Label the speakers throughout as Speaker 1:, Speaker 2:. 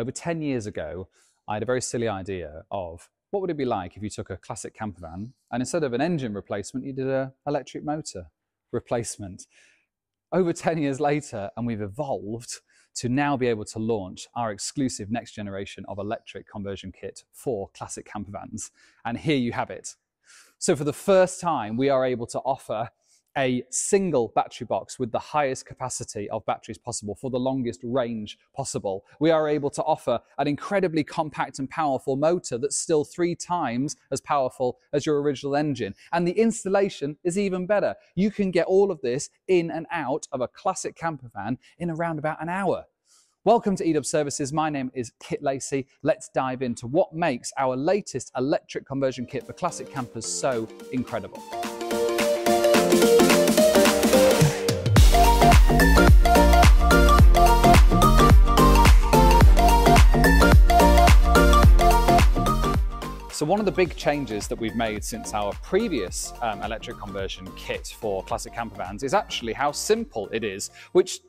Speaker 1: Over 10 years ago, I had a very silly idea of what would it be like if you took a classic camper van and instead of an engine replacement, you did an electric motor replacement. Over 10 years later, and we've evolved to now be able to launch our exclusive next generation of electric conversion kit for classic camper vans. And here you have it. So for the first time, we are able to offer a single battery box with the highest capacity of batteries possible for the longest range possible. We are able to offer an incredibly compact and powerful motor that's still three times as powerful as your original engine. And the installation is even better. You can get all of this in and out of a classic camper van in around about an hour. Welcome to EDUB Services. My name is Kit Lacey. Let's dive into what makes our latest electric conversion kit for classic campers so incredible. So one of the big changes that we've made since our previous um, electric conversion kit for classic camper vans is actually how simple it is, which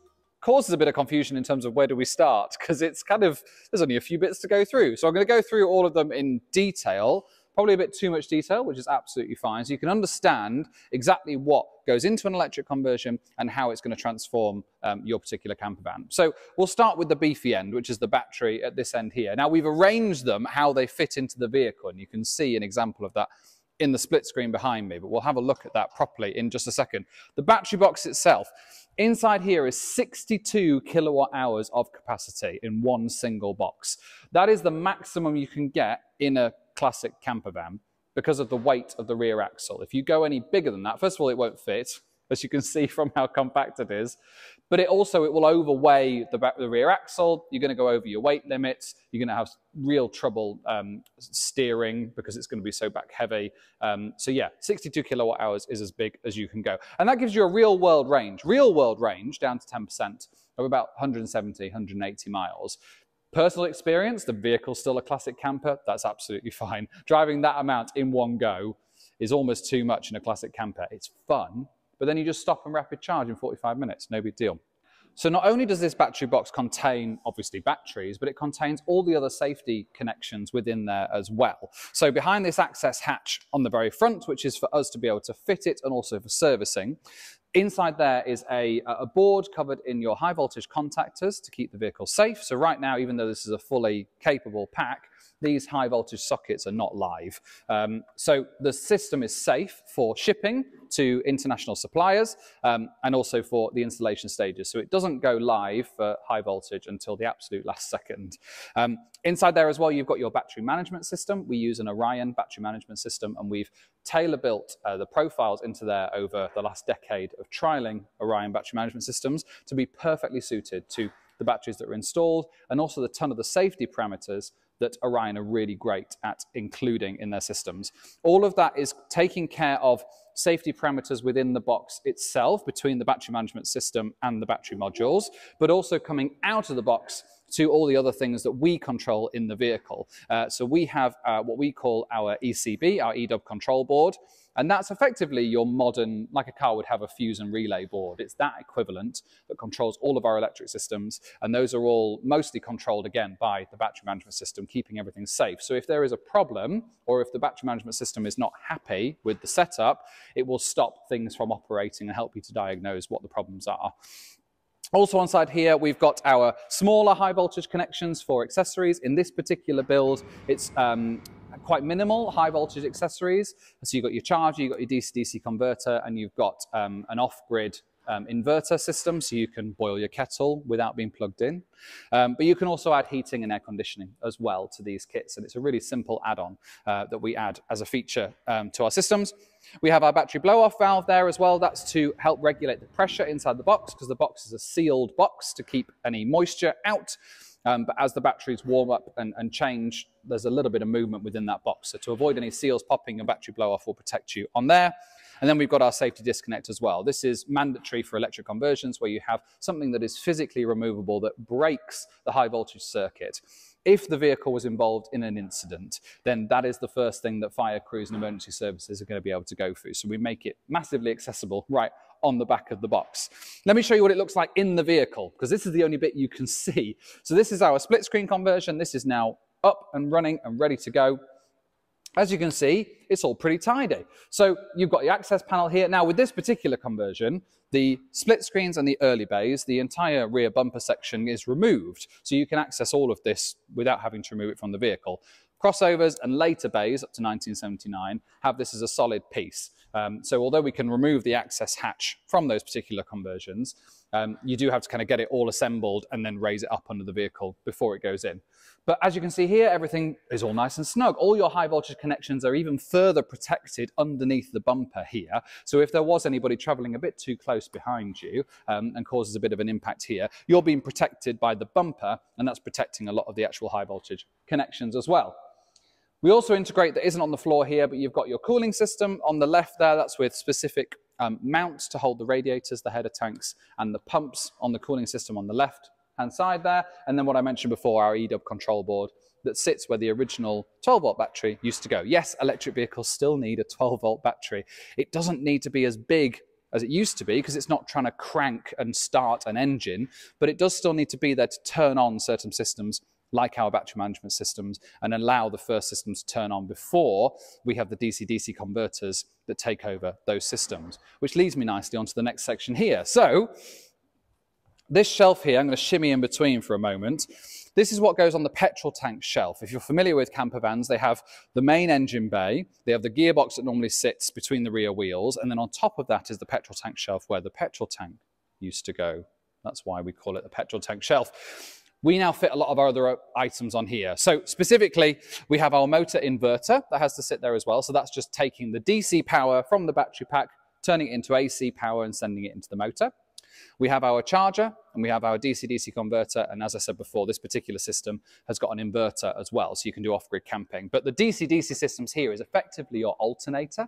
Speaker 1: causes a bit of confusion in terms of where do we start, because it's kind of, there's only a few bits to go through. So I'm going to go through all of them in detail, probably a bit too much detail, which is absolutely fine. So you can understand exactly what goes into an electric conversion and how it's going to transform um, your particular camper van. So we'll start with the beefy end, which is the battery at this end here. Now we've arranged them how they fit into the vehicle, and you can see an example of that in the split screen behind me, but we'll have a look at that properly in just a second. The battery box itself, inside here is 62 kilowatt hours of capacity in one single box. That is the maximum you can get in a classic camper van because of the weight of the rear axle. If you go any bigger than that, first of all, it won't fit, as you can see from how compact it is. But it also, it will overweigh the, back, the rear axle. You're going to go over your weight limits. You're going to have real trouble um, steering because it's going to be so back heavy. Um, so yeah, 62 kilowatt hours is as big as you can go. And that gives you a real world range, real world range down to 10% of about 170, 180 miles. Personal experience, the vehicle's still a classic camper, that's absolutely fine. Driving that amount in one go is almost too much in a classic camper. It's fun, but then you just stop and rapid charge in 45 minutes, no big deal. So not only does this battery box contain, obviously, batteries, but it contains all the other safety connections within there as well. So behind this access hatch on the very front, which is for us to be able to fit it and also for servicing, Inside there is a, a, board covered in your high voltage contactors to keep the vehicle safe. So right now, even though this is a fully capable pack, these high voltage sockets are not live. Um, so the system is safe for shipping to international suppliers um, and also for the installation stages. So it doesn't go live for high voltage until the absolute last second. Um, inside there as well, you've got your battery management system. We use an Orion battery management system and we've tailor built uh, the profiles into there over the last decade of trialing Orion battery management systems to be perfectly suited to the batteries that are installed and also the ton of the safety parameters that Orion are really great at including in their systems. All of that is taking care of safety parameters within the box itself between the battery management system and the battery modules, but also coming out of the box to all the other things that we control in the vehicle. Uh, so we have uh, what we call our ECB, our EDUB control board. And that's effectively your modern, like a car would have a fuse and relay board. It's that equivalent that controls all of our electric systems. And those are all mostly controlled, again, by the battery management system, keeping everything safe. So if there is a problem, or if the battery management system is not happy with the setup, it will stop things from operating and help you to diagnose what the problems are. Also on side here, we've got our smaller high voltage connections for accessories. In this particular build, it's um, quite minimal high voltage accessories. So you've got your charger, you've got your DC-DC converter, and you've got um, an off-grid um, inverter system so you can boil your kettle without being plugged in. Um, but you can also add heating and air conditioning as well to these kits. And it's a really simple add-on uh, that we add as a feature um, to our systems. We have our battery blow-off valve there as well. That's to help regulate the pressure inside the box because the box is a sealed box to keep any moisture out. Um, but as the batteries warm up and, and, change, there's a little bit of movement within that box. So to avoid any seals popping, a battery blow off will protect you on there. And then we've got our safety disconnect as well. This is mandatory for electric conversions where you have something that is physically removable that breaks the high voltage circuit. If the vehicle was involved in an incident, then that is the first thing that fire crews and emergency services are going to be able to go through. So we make it massively accessible right on the back of the box. Let me show you what it looks like in the vehicle, because this is the only bit you can see. So this is our split screen conversion. This is now up and running and ready to go. As you can see, it's all pretty tidy. So you've got the access panel here. Now with this particular conversion, the split screens and the early bays, the entire rear bumper section is removed. So you can access all of this without having to remove it from the vehicle. Crossovers and later bays up to 1979 have this as a solid piece. Um, so although we can remove the access hatch from those particular conversions, um, you do have to kind of get it all assembled and then raise it up under the vehicle before it goes in. But as you can see here, everything is all nice and snug. All your high voltage connections are even further protected underneath the bumper here. So if there was anybody traveling a bit too close behind you um, and causes a bit of an impact here, you're being protected by the bumper and that's protecting a lot of the actual high voltage connections as well. We also integrate that isn't on the floor here, but you've got your cooling system on the left there. That's with specific um, mounts to hold the radiators, the header tanks, and the pumps on the cooling system on the left hand side there. And then what I mentioned before, our EDUB control board that sits where the original 12 volt battery used to go. Yes, electric vehicles still need a 12 volt battery. It doesn't need to be as big as it used to be because it's not trying to crank and start an engine, but it does still need to be there to turn on certain systems like our battery management systems, and allow the first system to turn on before we have the DC-DC converters that take over those systems, which leads me nicely onto the next section here. So this shelf here, I'm going to shimmy in between for a moment. This is what goes on the petrol tank shelf. If you're familiar with camper vans, they have the main engine bay, they have the gearbox that normally sits between the rear wheels, and then on top of that is the petrol tank shelf where the petrol tank used to go. That's why we call it the petrol tank shelf we now fit a lot of our other items on here. So specifically, we have our motor inverter that has to sit there as well. So that's just taking the DC power from the battery pack, turning it into AC power and sending it into the motor. We have our charger and we have our DC-DC converter. And as I said before, this particular system has got an inverter as well, so you can do off-grid camping. But the DC-DC systems here is effectively your alternator.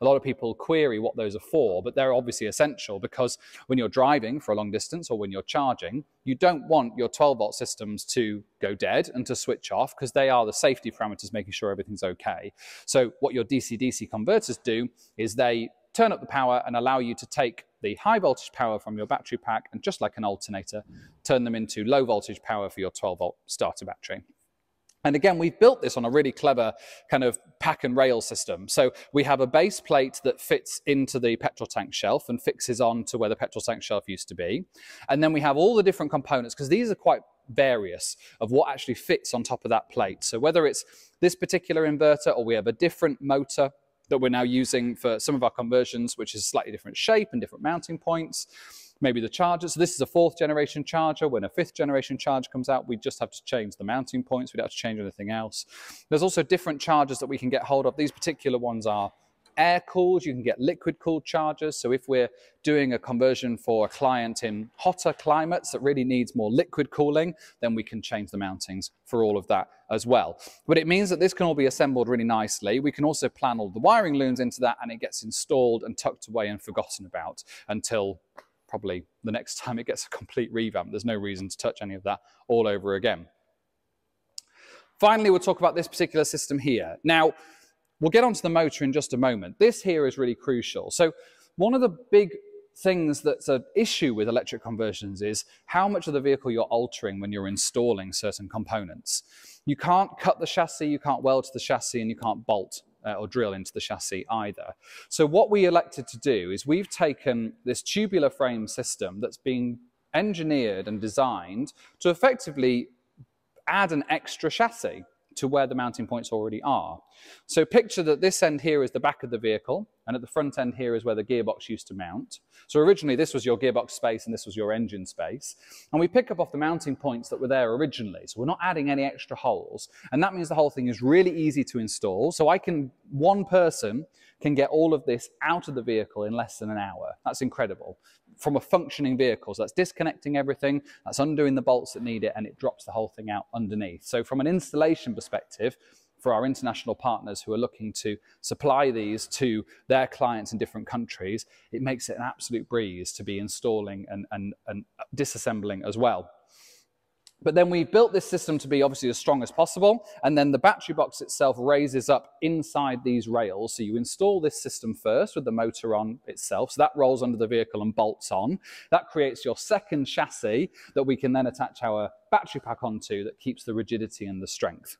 Speaker 1: A lot of people query what those are for, but they're obviously essential because when you're driving for a long distance or when you're charging, you don't want your 12 volt systems to go dead and to switch off because they are the safety parameters making sure everything's okay. So what your DC-DC converters do is they turn up the power and allow you to take the high voltage power from your battery pack and just like an alternator, turn them into low voltage power for your 12 volt starter battery. And again, we've built this on a really clever kind of pack and rail system. So we have a base plate that fits into the petrol tank shelf and fixes on to where the petrol tank shelf used to be. And then we have all the different components, because these are quite various of what actually fits on top of that plate. So whether it's this particular inverter or we have a different motor that we're now using for some of our conversions, which is slightly different shape and different mounting points. Maybe the charger. So this is a fourth generation charger. When a fifth generation charger comes out, we just have to change the mounting points. We don't have to change anything else. There's also different chargers that we can get hold of. These particular ones are air cooled, you can get liquid cooled chargers. So if we're doing a conversion for a client in hotter climates that really needs more liquid cooling, then we can change the mountings for all of that as well. But it means that this can all be assembled really nicely. We can also plan all the wiring looms into that and it gets installed and tucked away and forgotten about until probably the next time it gets a complete revamp. There's no reason to touch any of that all over again. Finally, we'll talk about this particular system here. Now, We'll get onto the motor in just a moment. This here is really crucial. So one of the big things that's an issue with electric conversions is how much of the vehicle you're altering when you're installing certain components. You can't cut the chassis, you can't weld to the chassis, and you can't bolt uh, or drill into the chassis either. So what we elected to do is we've taken this tubular frame system that's been engineered and designed to effectively add an extra chassis to where the mounting points already are. So picture that this end here is the back of the vehicle, and at the front end here is where the gearbox used to mount. So originally this was your gearbox space and this was your engine space. And we pick up off the mounting points that were there originally. So we're not adding any extra holes. And that means the whole thing is really easy to install. So I can, one person can get all of this out of the vehicle in less than an hour. That's incredible from a functioning vehicle. So that's disconnecting everything, that's undoing the bolts that need it, and it drops the whole thing out underneath. So from an installation perspective, for our international partners who are looking to supply these to their clients in different countries, it makes it an absolute breeze to be installing and, and, and disassembling as well. But then we built this system to be obviously as strong as possible. And then the battery box itself raises up inside these rails. So you install this system first with the motor on itself. So that rolls under the vehicle and bolts on. That creates your second chassis that we can then attach our battery pack onto that keeps the rigidity and the strength.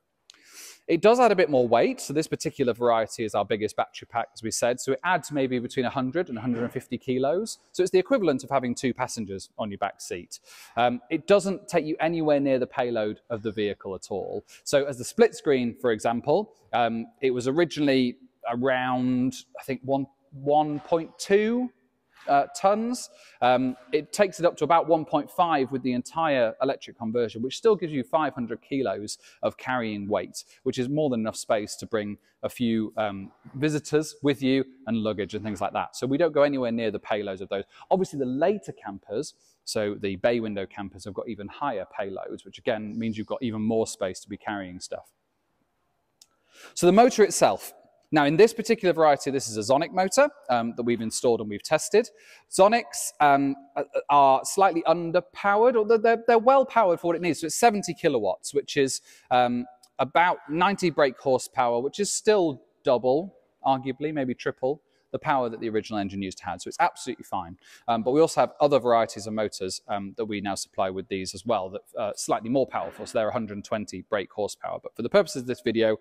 Speaker 1: It does add a bit more weight. So this particular variety is our biggest battery pack, as we said. So it adds maybe between 100 and 150 kilos. So it's the equivalent of having two passengers on your back seat. Um, it doesn't take you anywhere near the payload of the vehicle at all. So as the split screen, for example, um, it was originally around, I think, 1, 1.2 uh, tons. Um, it takes it up to about 1.5 with the entire electric conversion, which still gives you 500 kilos of carrying weight, which is more than enough space to bring a few um, visitors with you and luggage and things like that. So we don't go anywhere near the payloads of those. Obviously, the later campers, so the bay window campers, have got even higher payloads, which again means you've got even more space to be carrying stuff. So the motor itself, now, in this particular variety, this is a Zonic motor um, that we've installed and we've tested. Zonics um, are slightly underpowered, or they're, they're, well powered for what it needs. So it's 70 kilowatts, which is um, about 90 brake horsepower, which is still double, arguably, maybe triple the power that the original engine used have. So it's absolutely fine. Um, but we also have other varieties of motors um, that we now supply with these as well that are uh, slightly more powerful. So they're 120 brake horsepower. But for the purposes of this video,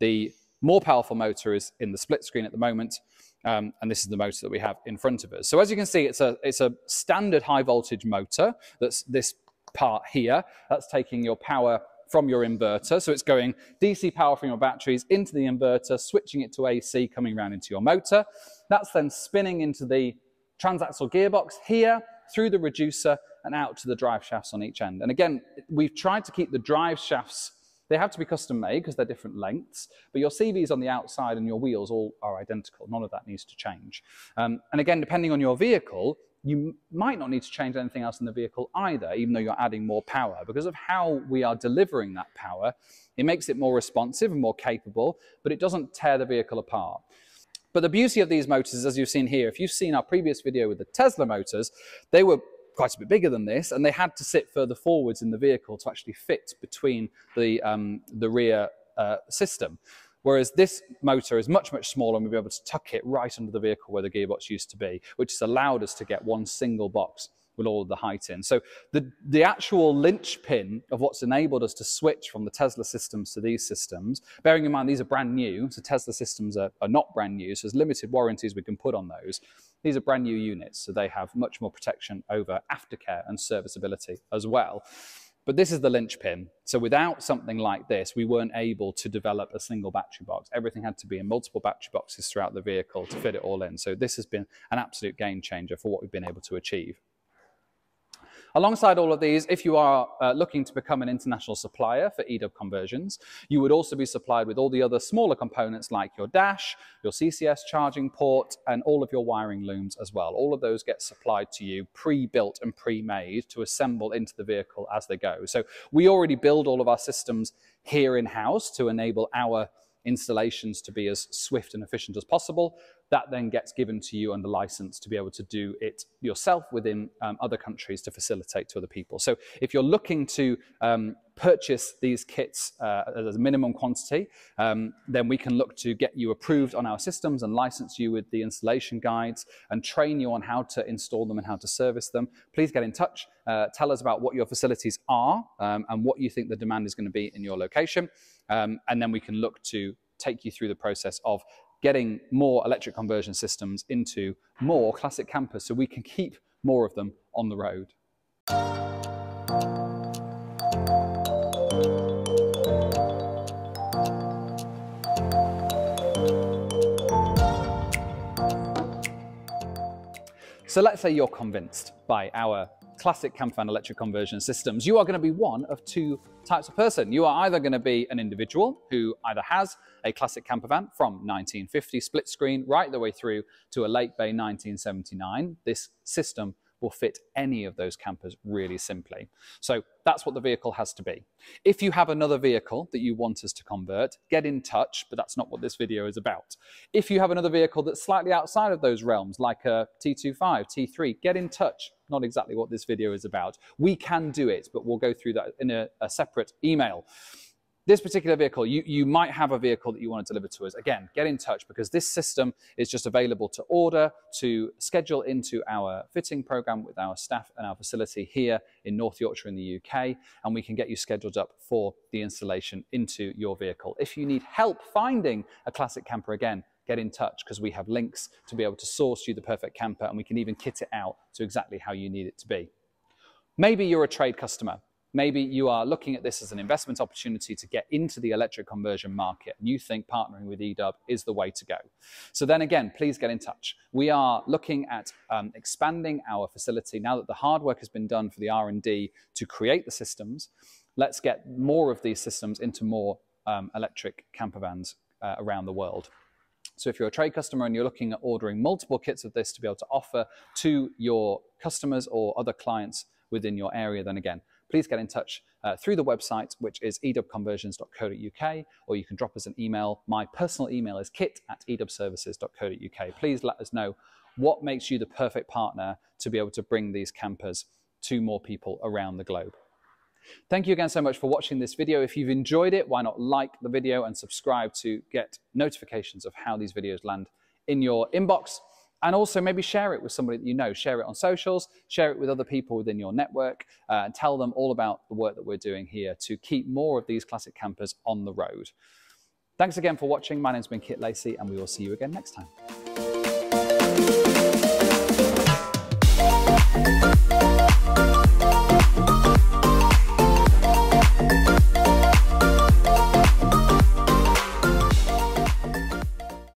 Speaker 1: the more powerful motor is in the split screen at the moment, um, and this is the motor that we have in front of us. So as you can see, it's a, it's a standard high voltage motor. That's this part here. That's taking your power from your inverter. So it's going DC power from your batteries into the inverter, switching it to AC, coming around into your motor. That's then spinning into the transaxle gearbox here, through the reducer, and out to the drive shafts on each end. And again, we've tried to keep the drive shafts they have to be custom made because they're different lengths, but your CVs on the outside and your wheels all are identical. None of that needs to change. Um, and again, depending on your vehicle, you might not need to change anything else in the vehicle either, even though you're adding more power. Because of how we are delivering that power, it makes it more responsive and more capable, but it doesn't tear the vehicle apart. But the beauty of these motors, as you've seen here, if you've seen our previous video with the Tesla motors, they were quite a bit bigger than this, and they had to sit further forwards in the vehicle to actually fit between the, um, the rear uh, system. Whereas this motor is much, much smaller and we'll be able to tuck it right under the vehicle where the gearbox used to be, which has allowed us to get one single box with all of the height in. So the, the actual linchpin of what's enabled us to switch from the Tesla systems to these systems, bearing in mind these are brand new, so Tesla systems are, are not brand new, so there's limited warranties we can put on those. These are brand new units, so they have much more protection over aftercare and serviceability as well. But this is the linchpin. So without something like this, we weren't able to develop a single battery box. Everything had to be in multiple battery boxes throughout the vehicle to fit it all in. So this has been an absolute game changer for what we've been able to achieve. Alongside all of these, if you are uh, looking to become an international supplier for EDUB conversions, you would also be supplied with all the other smaller components like your dash, your CCS charging port, and all of your wiring looms as well. All of those get supplied to you pre-built and pre-made to assemble into the vehicle as they go. So we already build all of our systems here in-house to enable our installations to be as swift and efficient as possible. That then gets given to you under license to be able to do it yourself within um, other countries to facilitate to other people. So if you're looking to um, purchase these kits uh, as a minimum quantity, um, then we can look to get you approved on our systems and license you with the installation guides and train you on how to install them and how to service them. Please get in touch. Uh, tell us about what your facilities are um, and what you think the demand is going to be in your location. Um, and then we can look to take you through the process of getting more electric conversion systems into more classic campers so we can keep more of them on the road. So let's say you're convinced by our classic campervan electric conversion systems, you are going to be one of two types of person. You are either going to be an individual who either has a classic campervan from 1950 split screen right the way through to a late bay 1979. This system will fit any of those campers really simply. So that's what the vehicle has to be. If you have another vehicle that you want us to convert, get in touch, but that's not what this video is about. If you have another vehicle that's slightly outside of those realms, like a T25, T3, get in touch not exactly what this video is about. We can do it, but we'll go through that in a, a separate email this particular vehicle, you, you might have a vehicle that you want to deliver to us. Again, get in touch because this system is just available to order, to schedule into our fitting program with our staff and our facility here in North Yorkshire in the UK, and we can get you scheduled up for the installation into your vehicle. If you need help finding a classic camper again, get in touch because we have links to be able to source you the perfect camper and we can even kit it out to exactly how you need it to be. Maybe you're a trade customer Maybe you are looking at this as an investment opportunity to get into the electric conversion market and you think partnering with EDUB is the way to go. So then again, please get in touch. We are looking at um, expanding our facility now that the hard work has been done for the R&D to create the systems. Let's get more of these systems into more um, electric camper vans uh, around the world. So if you're a trade customer and you're looking at ordering multiple kits of this to be able to offer to your customers or other clients within your area, then again, please get in touch uh, through the website, which is edubconversions.co.uk, or you can drop us an email. My personal email is kit at edubservices.co.uk. Please let us know what makes you the perfect partner to be able to bring these campers to more people around the globe. Thank you again so much for watching this video. If you've enjoyed it, why not like the video and subscribe to get notifications of how these videos land in your inbox and also maybe share it with somebody that you know. Share it on socials, share it with other people within your network, uh, and tell them all about the work that we're doing here to keep more of these classic campers on the road. Thanks again for watching. My name's been Kit Lacey, and we will see you again next time.